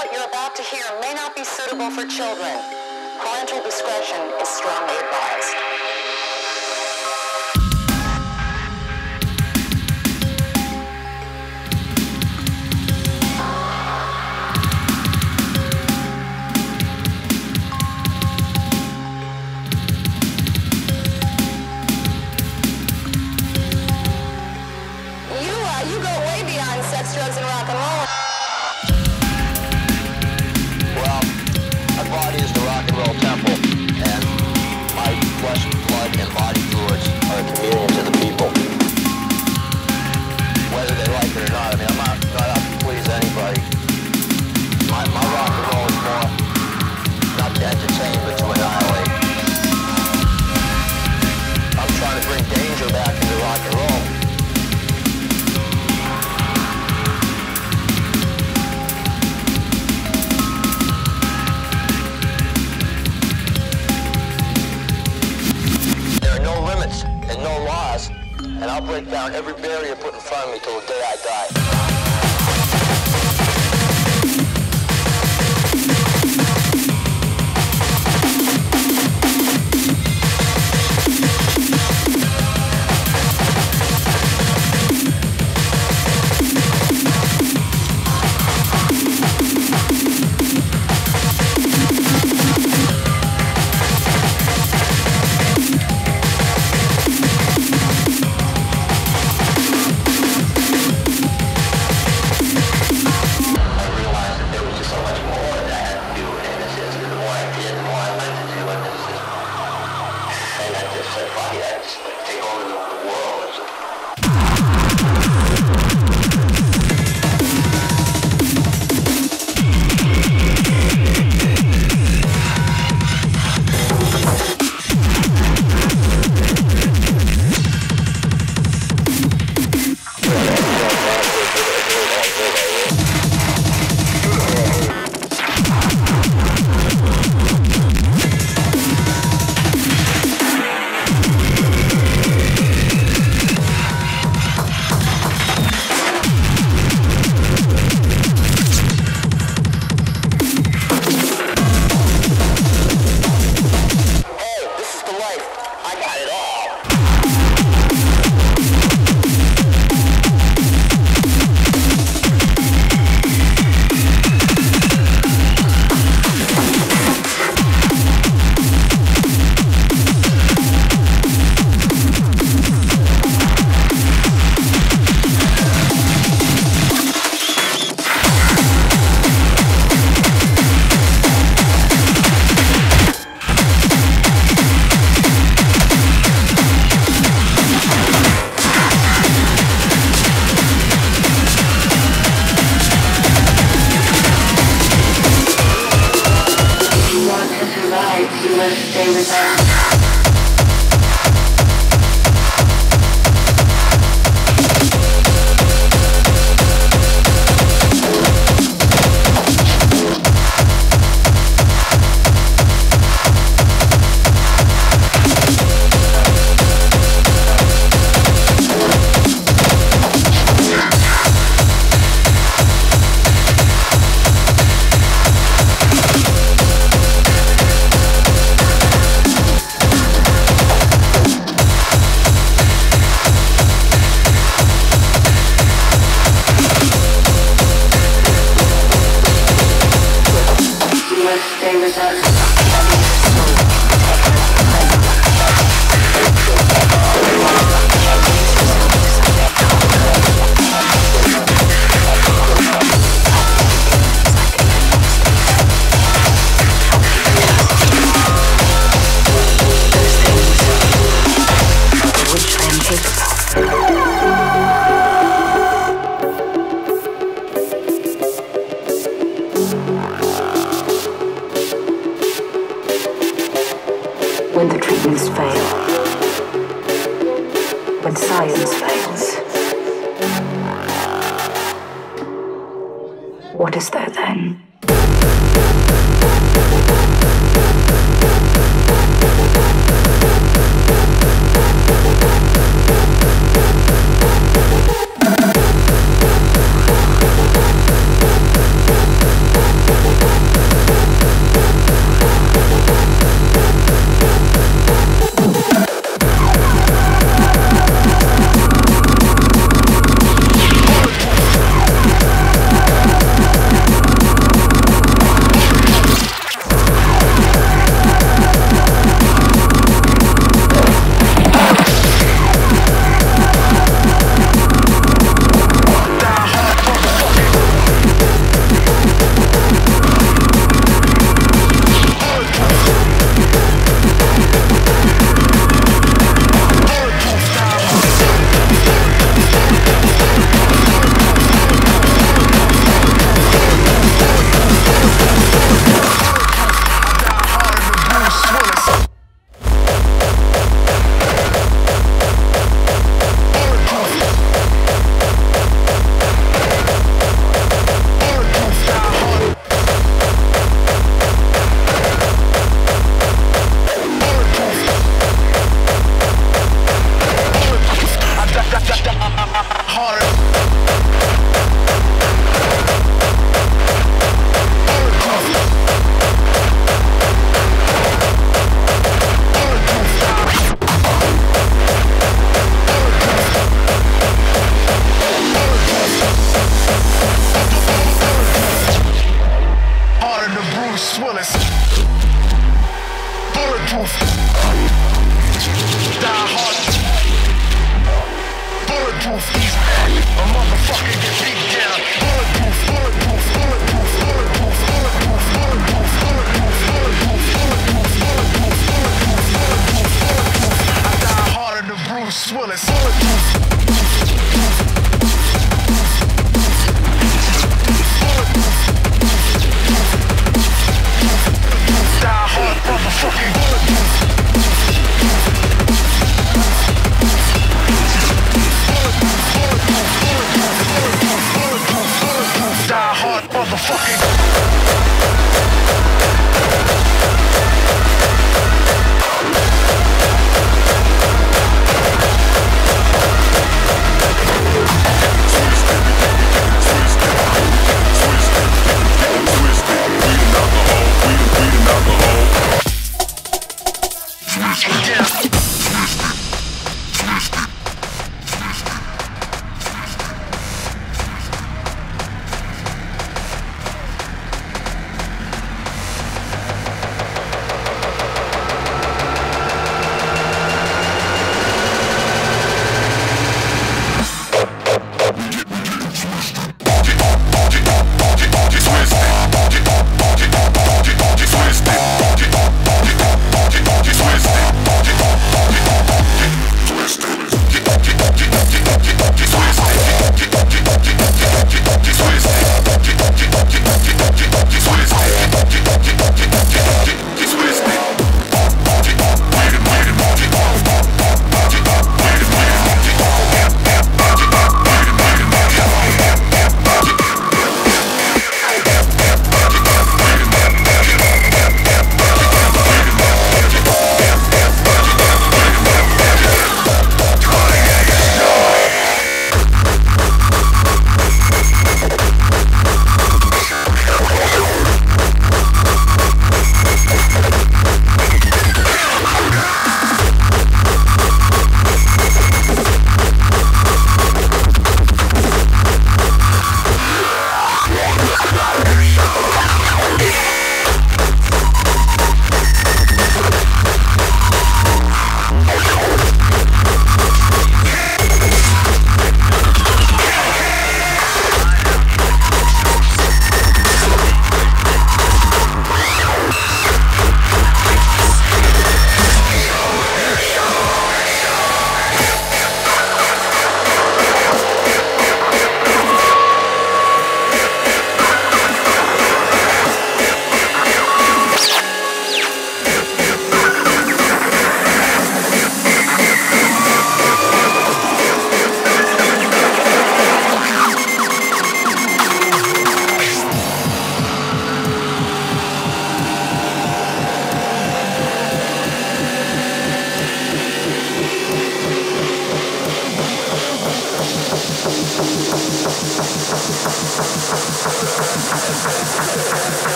what you're about to hear may not be suitable for children. Parental discretion is strongly advised.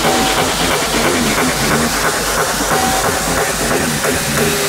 Thank you.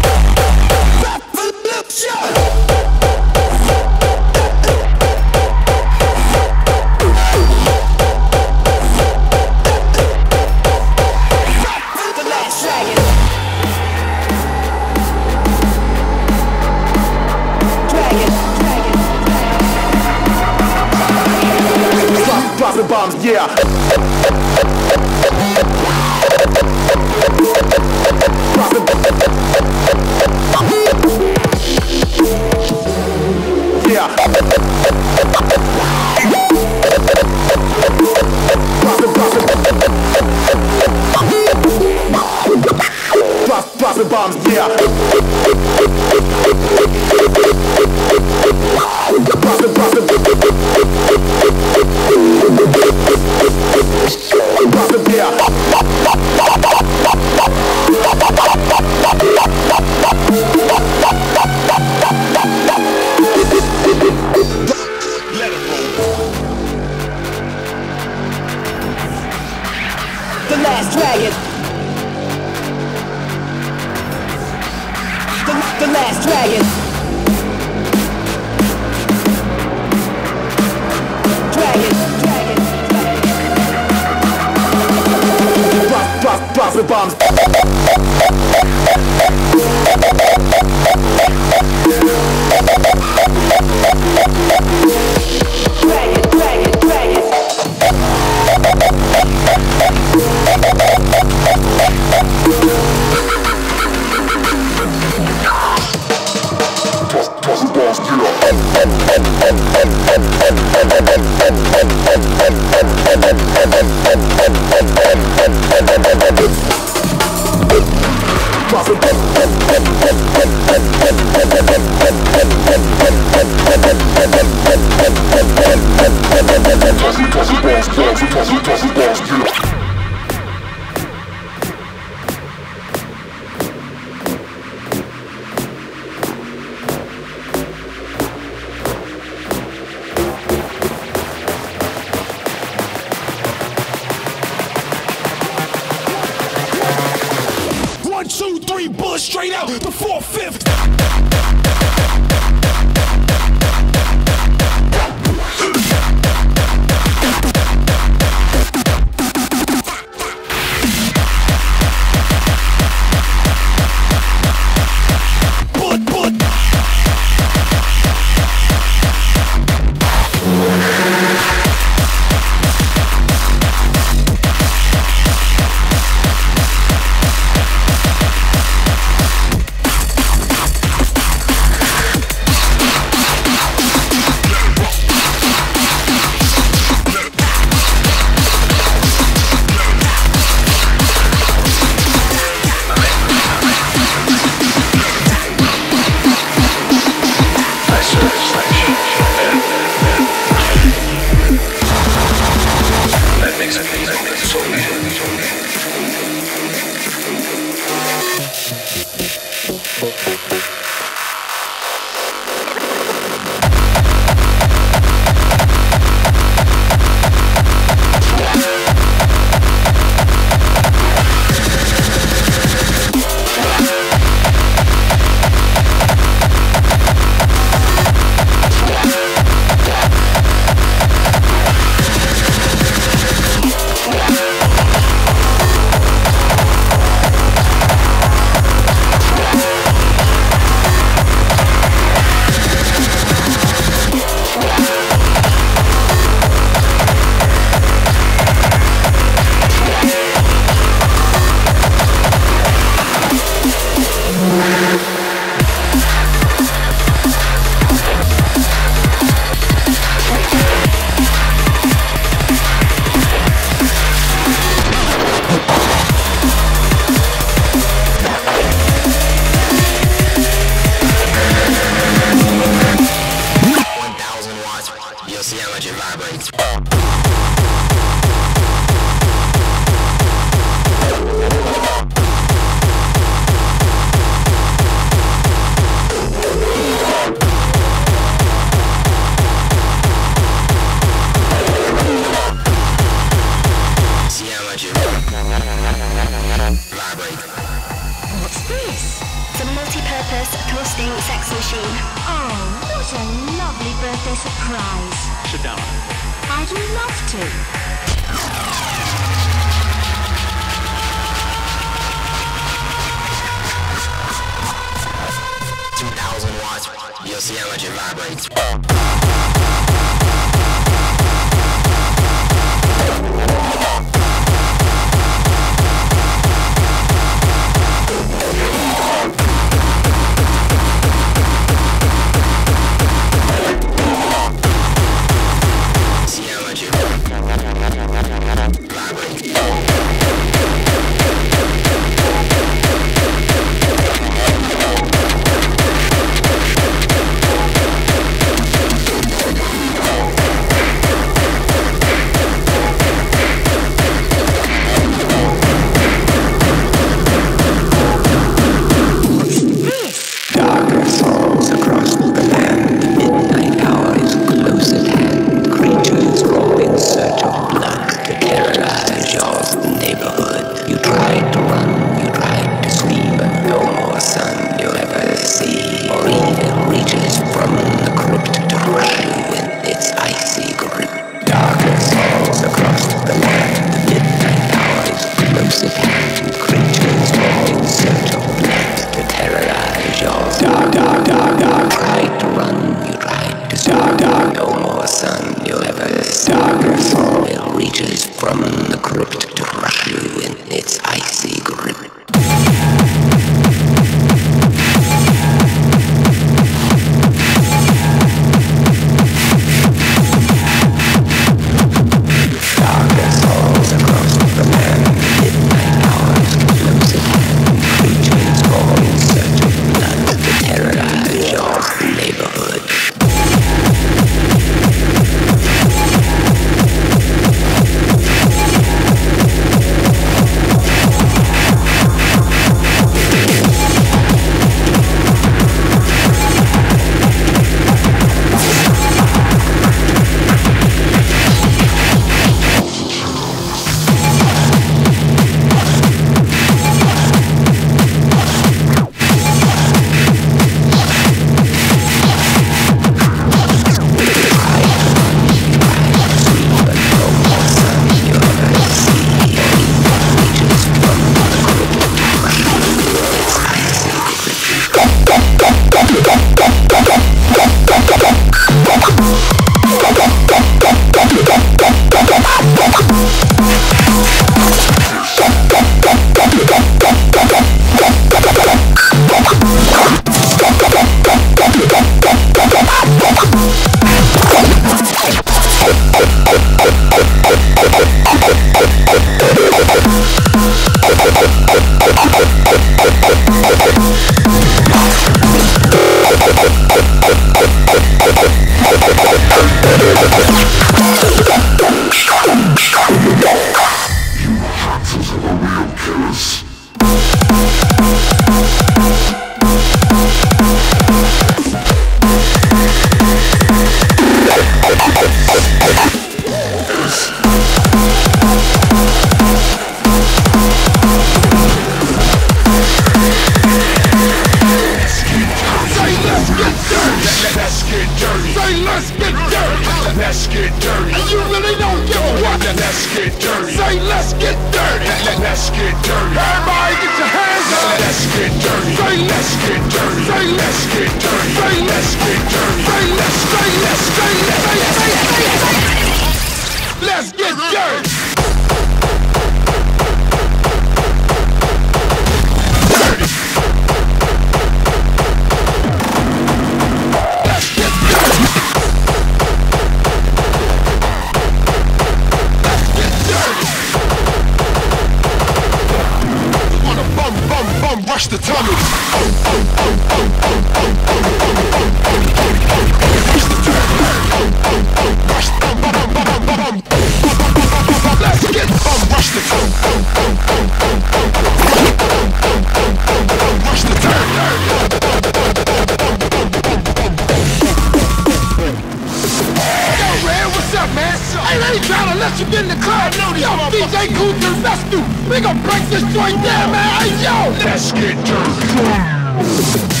you been in the club. Yo, DJ Goose and Rescue. We gon' break this joint down, man. Hey, yo. Let's get dirty.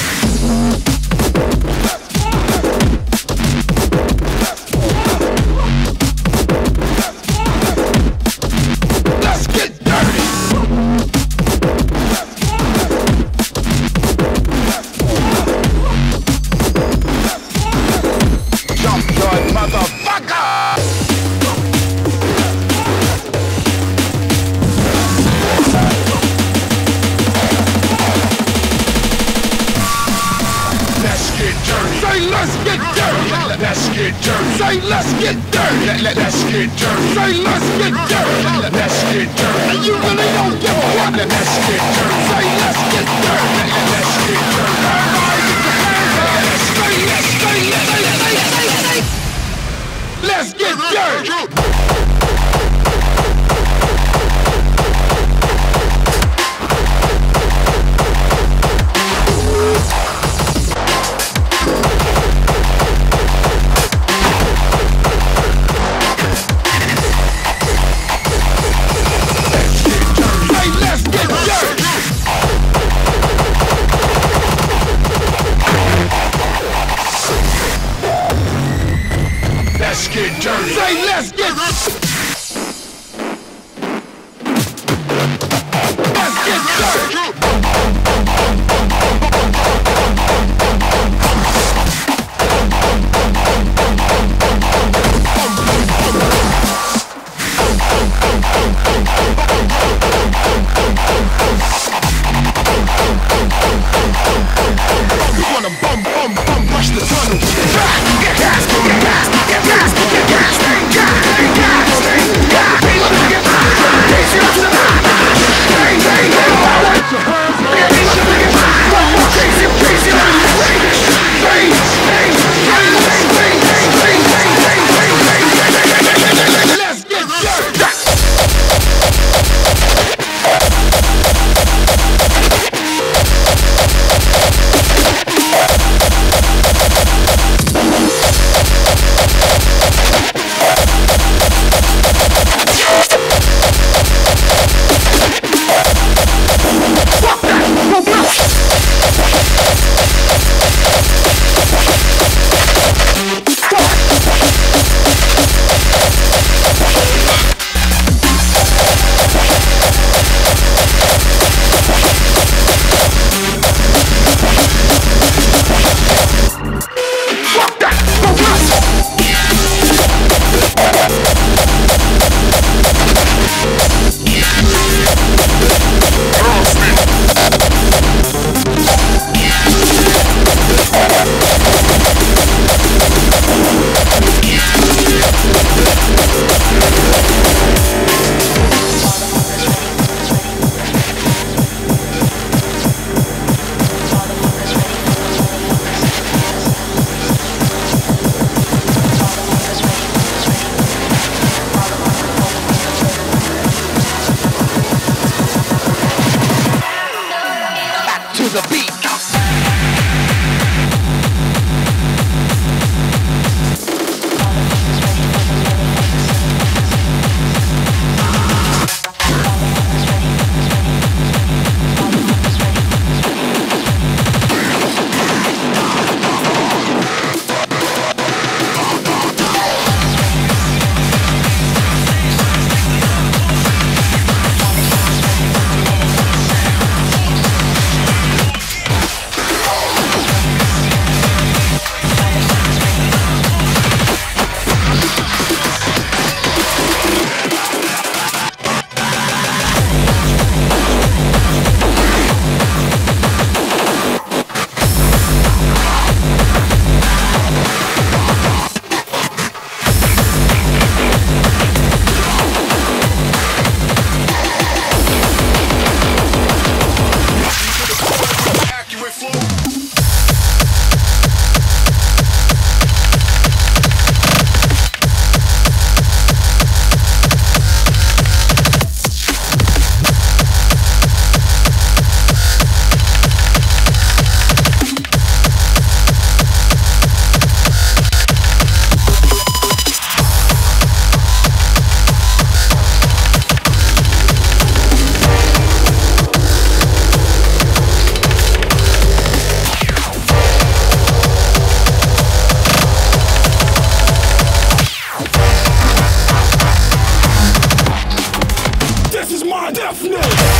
Definitely.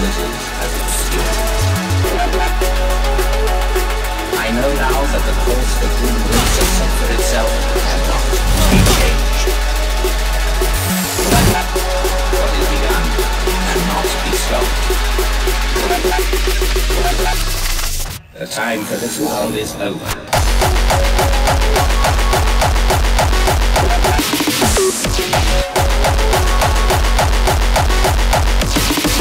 I know now that the course for itself cannot be changed. What is begun be stopped. The time for this world is over.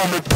be swarming.